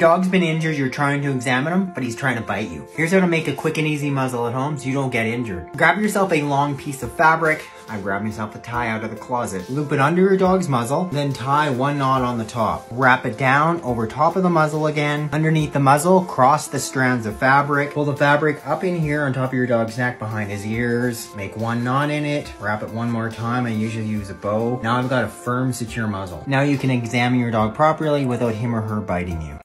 Dog's been injured, you're trying to examine him, but he's trying to bite you. Here's how to make a quick and easy muzzle at home so you don't get injured. Grab yourself a long piece of fabric. I grabbed myself a tie out of the closet. Loop it under your dog's muzzle, then tie one knot on the top. Wrap it down over top of the muzzle again. Underneath the muzzle, cross the strands of fabric. Pull the fabric up in here on top of your dog's neck behind his ears. Make one knot in it. Wrap it one more time. I usually use a bow. Now I've got a firm, secure muzzle. Now you can examine your dog properly without him or her biting you.